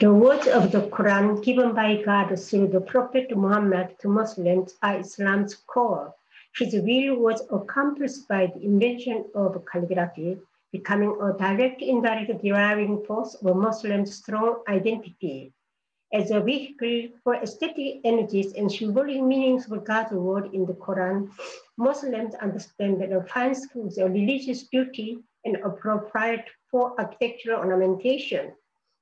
The words of the Quran given by God through the Prophet Muhammad to Muslims are Islam's core. His will was accomplished by the invention of calligraphy, becoming a direct indirect driving force of Muslims' strong identity. As a vehicle for aesthetic energies and symbolic meanings of God's word in the Quran, Muslims understand that a fine the finds a religious duty and appropriate for architectural ornamentation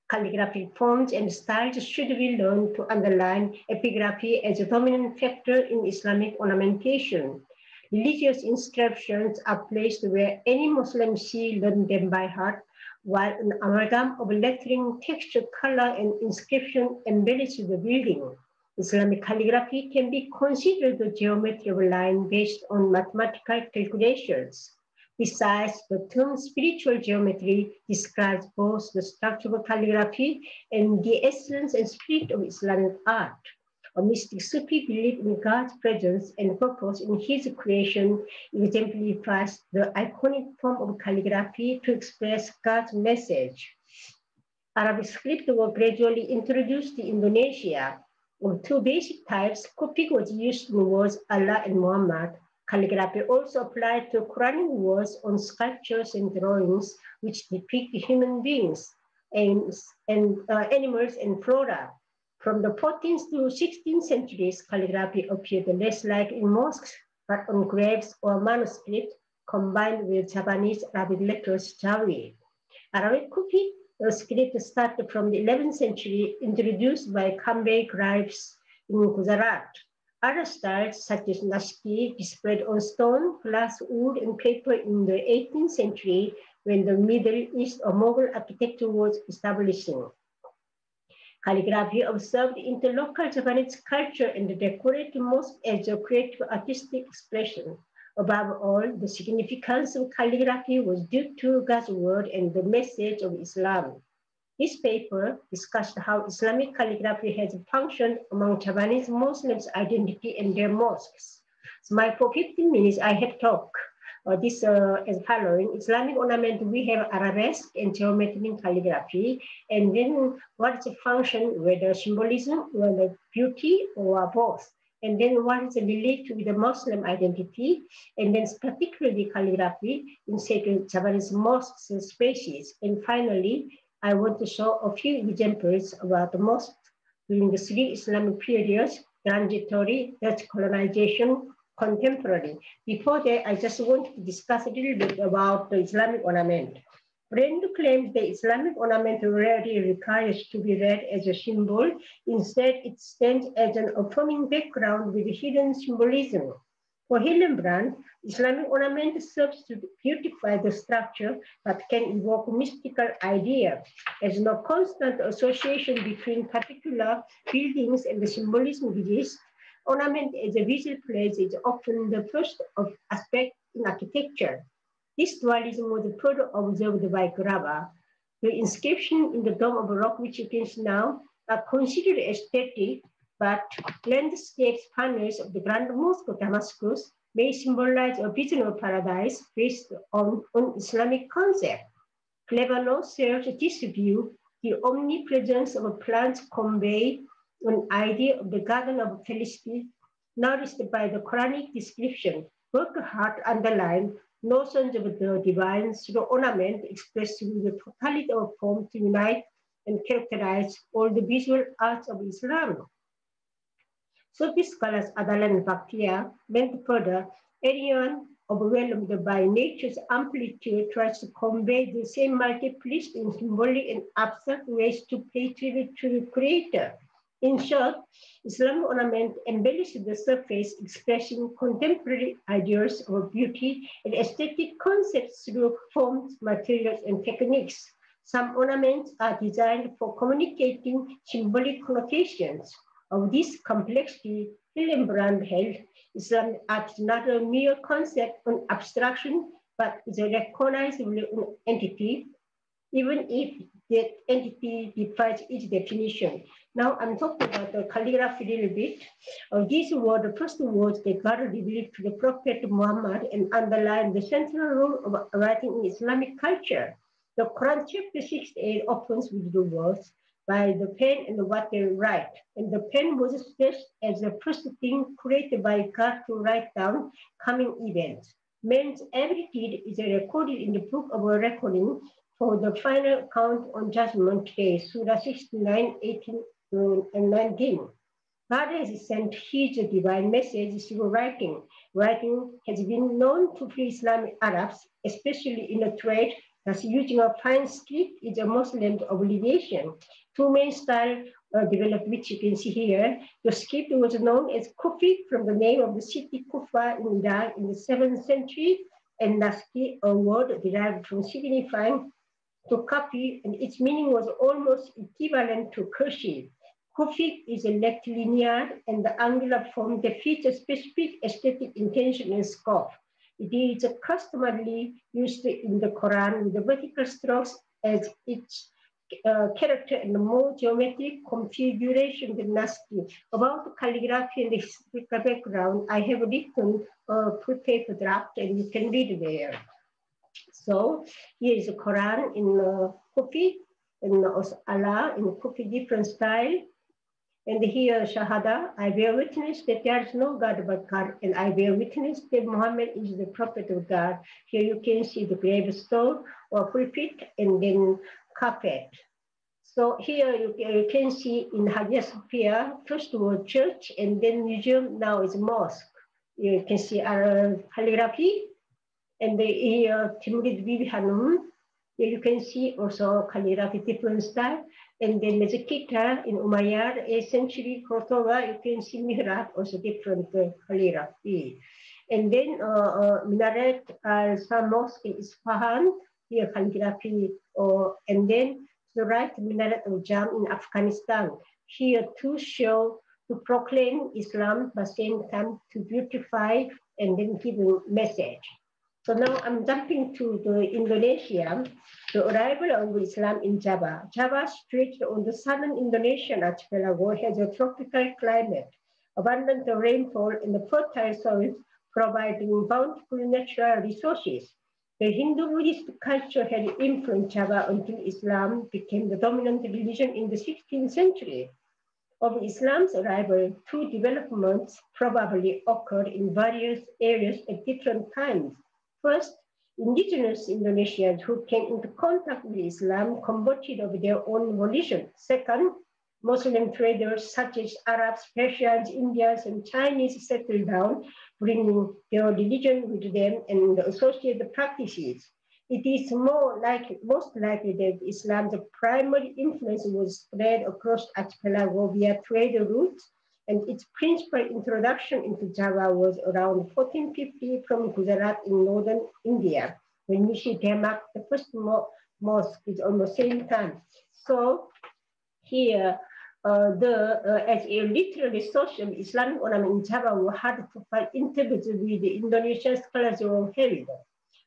calligraphic forms and styles should be learned to underline epigraphy as a dominant factor in Islamic ornamentation. Religious inscriptions are placed where any Muslim see learn them by heart, while an amalgam of lettering, texture, color, and inscription embellish the building. Islamic calligraphy can be considered the geometry of a line based on mathematical calculations. Besides, the term spiritual geometry describes both the structural calligraphy and the essence and spirit of Islamic art. A mystic Sufi belief in God's presence and purpose in his creation exemplifies the iconic form of calligraphy to express God's message. Arabic script was gradually introduced in Indonesia. Of two basic types, Kufic was used in words Allah and Muhammad, Calligraphy also applied to Quranic words on sculptures and drawings which depict human beings and, and uh, animals and flora. From the 14th to 16th centuries, calligraphy appeared less like in mosques, but on graves or manuscripts combined with Javanese Arabic letters Jawi. Arabic Kufi, a script started from the 11th century, introduced by Cambay Grives in Gujarat. Other styles, such as Naskhi, displayed on stone, glass, wood, and paper in the 18th century when the Middle East or Mughal architecture was establishing. Calligraphy observed into local Javanese culture and decorated most as a creative artistic expression. Above all, the significance of calligraphy was due to God's word and the message of Islam. This paper discussed how Islamic calligraphy has functioned among Javanese Muslims' identity and their mosques. So my, for 15 minutes, I have talked uh, this uh, as following. Islamic ornament, we have arabesque and geometric calligraphy. And then what is the function, whether symbolism, whether beauty, or both. And then what is the relate with the Muslim identity, and then particularly calligraphy in sacred Javanese mosques and spaces. And finally, I want to show a few examples about the mosque during the three Islamic periods, transitory, Dutch colonization, contemporary. Before that, I just want to discuss a little bit about the Islamic ornament. Brand claims the Islamic ornament rarely requires to be read as a symbol. Instead, it stands as an affirming background with hidden symbolism. For Hillenbrand, Islamic ornament serves to beautify the structure, but can evoke mystical idea. As no constant association between particular buildings and the symbolism exists, ornament as a visual place is often the first of aspect in architecture. This dualism was further observed by Grabar. The inscription in the dome of a rock, which you can see now, are considered aesthetic but landscape panels of the Grand Mosque of Damascus may symbolize a vision of paradise based on, on Islamic concept. Cleverno serves this view. The omnipresence of plants convey an idea of the Garden of Felicity, nourished by the Quranic description. Work hard underline notions of the divine through ornament expressed through the totality of form to unite and characterize all the visual arts of Islam. Sufi scholars and Bhatia went further. Anyone overwhelmed by nature's amplitude tries to convey the same multiplicity in symbolic and abstract ways to pay tribute to the creator. In short, Islamic ornament embellishes the surface, expressing contemporary ideas of beauty and aesthetic concepts through forms, materials, and techniques. Some ornaments are designed for communicating symbolic connotations of this complexity, Hillenbrand held as not a mere concept on abstraction, but is a recognizable entity, even if that entity defies its definition. Now I'm talking about the calligraphy a little bit. Uh, these were the first words that God revealed to the Prophet Muhammad and underline the central role of writing in Islamic culture. The Quran chapter 6 8 opens with the words, by the pen and what they write. And the pen was just as the first thing created by God to write down coming events. Man's every deed is recorded in the book of recording for the final count on judgment day, Surah 69, 18 and 19. God has sent his divine message through writing. Writing has been known to pre-Islamic Arabs, especially in the trade, thus using a fine script is a Muslim obligation. Two main styles uh, developed, which you can see here. The script was known as Kufi from the name of the city Kufa in Iraq in the 7th century, and Naskhi, a word derived from signifying to copy, and its meaning was almost equivalent to cursive. Kufic is a rectilinear and the angular form that a specific aesthetic intention and scope. It is customarily used in the Quran with the vertical strokes as its uh, character and more geometric configuration than Naskhi. About calligraphy and the historical background, I have written a full paper draft and you can read there. So here is the Quran in uh, Kufi and also Allah in Kufi different style. And here, Shahada, I bear witness that there is no God but God, and I bear witness that Muhammad is the prophet of God. Here you can see the gravestone or pulpit and then carpet. So here you, you can see in Hagia Sophia, first was church and then museum, now is mosque. You can see our calligraphy and the, here Timurid Bibi Hanum. Here you can see also calligraphy different style. And then Mezquita in Umayyad, a century you can see Mihrab, also different uh, calligraphy. And then uh, uh, Minaret al Mosque in Isfahan, here calligraphy. Uh, and then the right Minaret of Jam in Afghanistan, here to show, to proclaim Islam, but same time to beautify and then give a message. So now I'm jumping to the Indonesia, the arrival of Islam in Java. Java, stretched on the southern Indonesian archipelago, has a tropical climate, abundant rainfall, and the fertile soils providing bountiful natural resources. The Hindu-Buddhist culture had influenced Java until Islam became the dominant religion in the 16th century. Of Islam's arrival, two developments probably occurred in various areas at different times. First, indigenous Indonesians who came into contact with Islam converted of their own volition. Second, Muslim traders such as Arabs, Persians, Indians, and Chinese settled down, bringing their religion with them and associated practices. It is more likely, most likely that Islam's primary influence was spread across archipelago via trade routes and its principal introduction into Java was around 1450 from Gujarat in northern India. When see Demak, the first mo mosque is almost same time. So here, uh, the uh, as a literary social Islamic ornament in Java were hard to find interviews with the Indonesian scholars of held.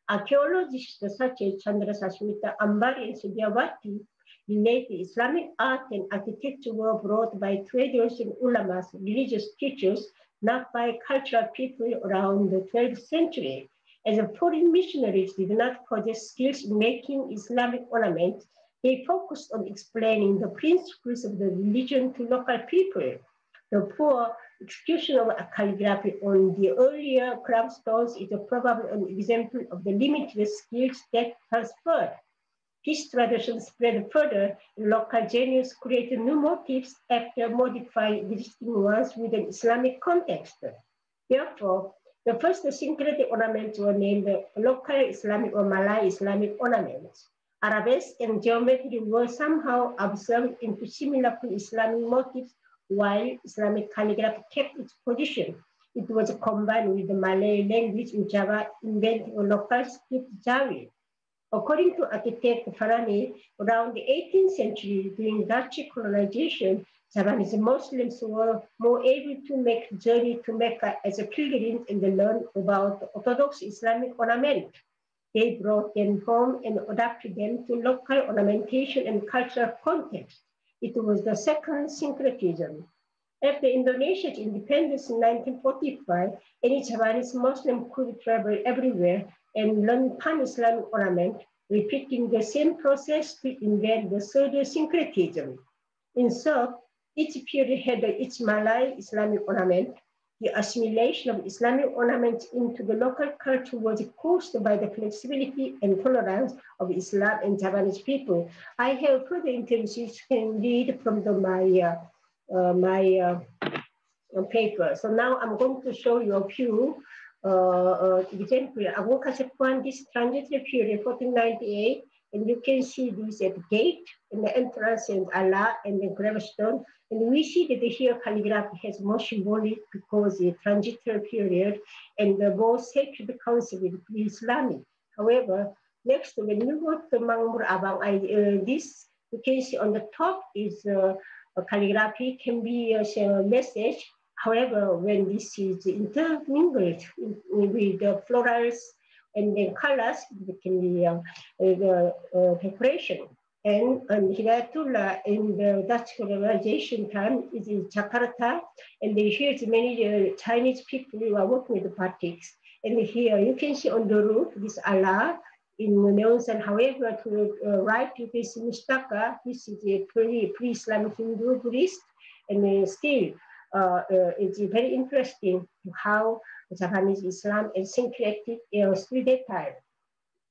Archaeologists such as Chandra Sasmita Ambary and Sudiawati related Islamic art and architecture were brought by traders and ulamas, religious teachers, not by cultural people around the 12th century. As the foreign missionaries did not possess skills in making Islamic ornaments, they focused on explaining the principles of the religion to local people. The poor execution of a calligraphy on the earlier stones is probably an example of the limited skills that transferred. This tradition spread further in local genius created new motifs after modifying existing ones with an Islamic context. Therefore, the first syncretic ornaments were named local Islamic or Malay Islamic ornaments. Arabesque and geometry were somehow absorbed into similar pre-Islamic motifs while Islamic calligraphy kept its position. It was combined with the Malay language in Java, inventing a local script Jawi. According to architect Farani, around the 18th century, during Dutch colonization, Javanese Muslims were more able to make journey to Mecca as a pilgrim and learn about Orthodox Islamic ornament. They brought them home and adapted them to local ornamentation and cultural context. It was the second syncretism. After Indonesia's independence in 1945, any Javanese Muslim could travel everywhere and learn pan-Islamic ornament, repeating the same process to invent the pseudo-syncretism. In short, each period had its Malay Islamic ornament. The assimilation of Islamic ornaments into the local culture was caused by the flexibility and tolerance of Islam and Javanese people. I have further interviews can read from the, my, uh, uh, my uh, paper. So now I'm going to show you a few uh, uh, examples. Abu Kasepwan, this transitory period, 1498, and you can see this at the gate and the entrance and Allah and the gravestone. And we see that here calligraphy has more symbolic because the transitory period and the more sacred concept is Islamic. However, next when you go to Mangmur Abang, I, uh, this you can see on the top is uh, calligraphy can be a message. However, when this is intermingled with the florals and then colors, it can be uh, the uh, decoration. And, and Hidayatullah in the Dutch colonization time is in Jakarta, and here's many uh, Chinese people who are working with the batiks. And here you can see on the roof this Allah in neon and however to the uh, right you can see Mustaka, this is a pre, pre-Islamic Hindu Buddhist, and uh, still uh, uh, it's very interesting how Javanese Islam is syncretic uh, still that time.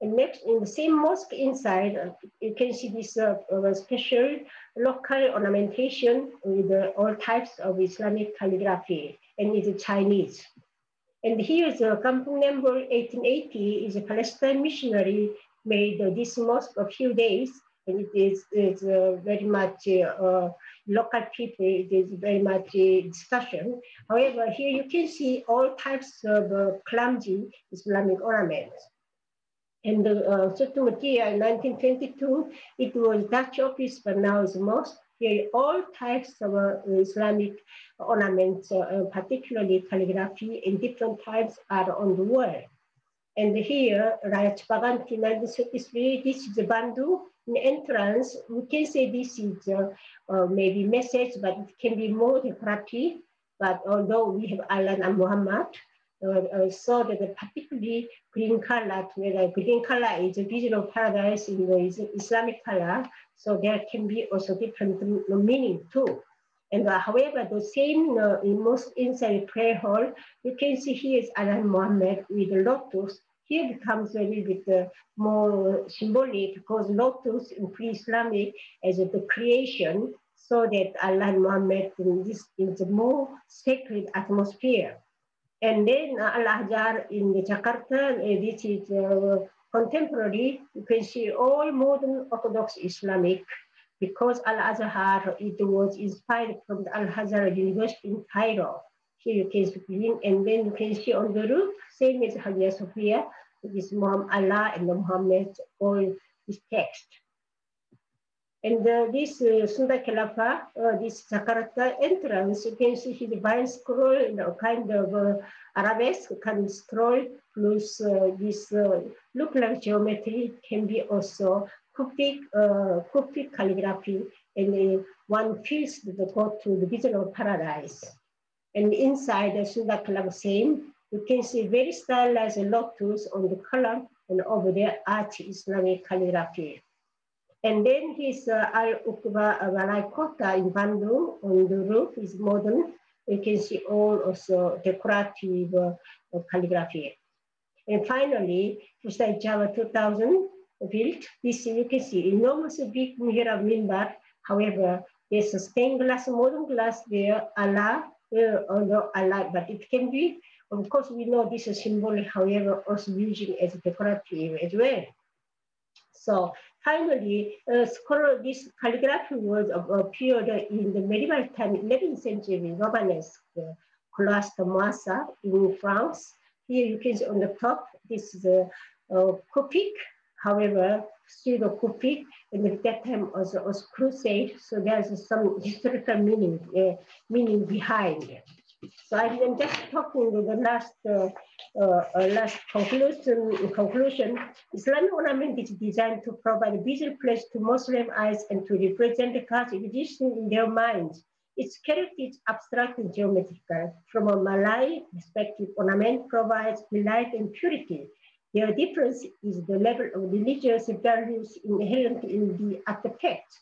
And next, in the same mosque inside, uh, you can see this uh, uh, special local ornamentation with uh, all types of Islamic calligraphy, and it's Chinese. And here is a Kampung number 1880 is a Palestine missionary made uh, this mosque a few days, and it is it's, uh, very much local people, is very much discussion. However, here you can see all types of clumsy Islamic ornaments. And the uh, Sotomayor in 1922, it was Dutch office, but now it's mosque. Here, all types of uh, Islamic ornaments, uh, particularly calligraphy in different types are on the wall. And here, Raj Baganti 1933, this is the Bandu in entrance. We can say this is uh, uh, maybe message, but it can be more decorative. But although we have Allah and Muhammad, uh, saw that particularly green color, where green color is a vision of paradise in the Islamic color, so there can be also different meaning too. And uh, however, the same uh, in most inside prayer hall, you can see here is Allah Muhammad with lotus. Here becomes a little bit uh, more symbolic because lotus in pre-Islamic as the creation, so that Allah and Muhammad in this is a more sacred atmosphere. And then uh, Al-Azhar in Jakarta, uh, this is uh, contemporary, you can see all modern Orthodox Islamic because Al-Azhar, it was inspired from the Al-Azhar University in Cairo. Here you can see and then you can see on the roof, same as Hagia Sophia, this Muhammad Allah and Muhammad, all this text. And uh, this uh, Sunda Kelapa, uh, this Jakarta entrance, you can see the vine scroll, you know, kind of uh, arabesque kind of scroll, plus uh, this uh, look like geometry can be also Kufic, uh, Kufic calligraphy, and uh, one feels the go to the vision of paradise. And inside the Kelapa same, you can see very stylized lotus on the column and over there arch Islamic calligraphy. And then his uh, Al Uqba Balai Kota in Bandung on the roof is modern. You can see all also decorative uh, calligraphy. And finally, Fustai Java 2000 built this, you can see enormous big mihrab minbar. However, there's a stained glass, modern glass there, Allah, uh, although Allah, but it can be, of course, we know this is symbolic, however, also using as decorative as well. So finally, uh, scholar, this calligraphy was uh, appeared in the medieval time, 11th century Romanesque uh, Cloître Moissac in France. Here you can see on the top, this is a uh, Kufic, however, pseudo Kufic, and at that time was, was crusade, so there's some historical meaning, uh, meaning behind. So I'm just talking the last uh, uh, uh, last conclusion. Conclusion: Islamic ornament is designed to provide a visual place to Muslim eyes and to represent the gods existing in their minds. Its character is abstract and geometrical. From a Malay perspective, ornament provides delight and purity. Their difference is the level of religious values inherent in the artifact.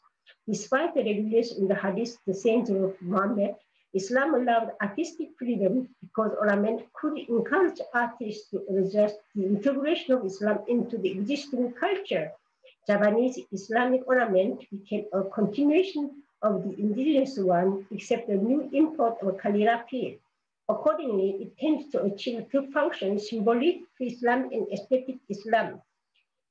Despite the regulations in the Hadith, the sayings of Muhammad, Islam allowed artistic freedom because ornament could encourage artists to adjust the integration of Islam into the existing culture. Javanese Islamic ornament became a continuation of the indigenous one, except the new import of calligraphy. Accordingly, it tends to achieve two functions, symbolic Islam and aesthetic Islam.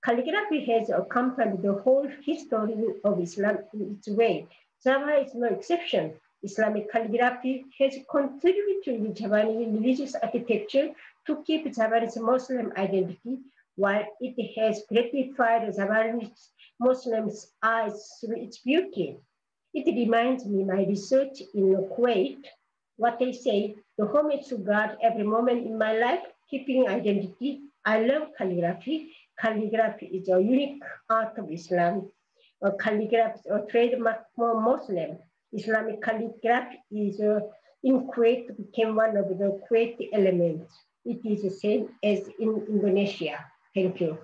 Calligraphy has accompanied the whole history of Islam in its way. Java is no exception. Islamic calligraphy has contributed to the Javanese religious architecture to keep Javanese Muslim identity, while it has gratified Javanese Muslims' eyes through its beauty. It reminds me my research in Kuwait, what they say, the homage to God every moment in my life, keeping identity. I love calligraphy calligraphy is a unique art of Islam. Uh, calligraphy is a trademark for Muslim. Islamic calligraphy is uh, in Kuwait became one of the Kuwaiti elements. It is the same as in Indonesia. Thank you.